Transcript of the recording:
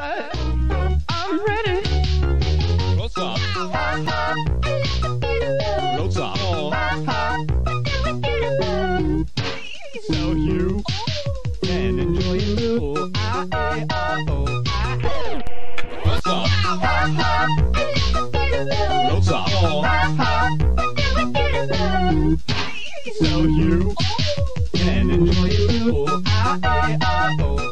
outside. I'm ready. What's up? What's up? Oh. So you can enjoy your little I-A-I-O. What's up? What's. So you can enjoy your little I-A-I-O.